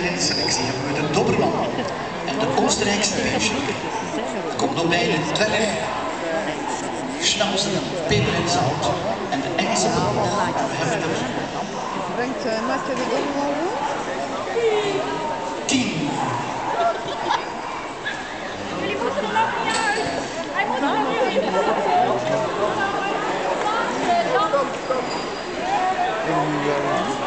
zijn in de selectie hebben we de Dobberman en de Oostenrijkse Weensje. Kondomijnen dwerg, schnauzen, peper en zout en de Engelse bal. We hebben er... Brengt Martje de Dobberman Tien. Jullie moeten er nog niet uit. Hij moet er nog niet uit.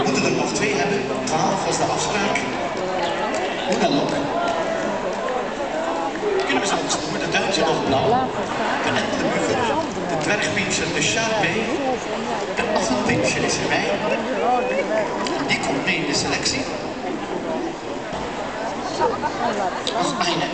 We moeten er nog twee hebben. 12 was de afspraak. Hoe dan ook. Kunnen we ze opzoeken de duimpje nog blauw? De entelenmugger, de dwergpinscher, de charpee. De afvalpinscher is erbij. Die komt mee in de selectie. Als bijna.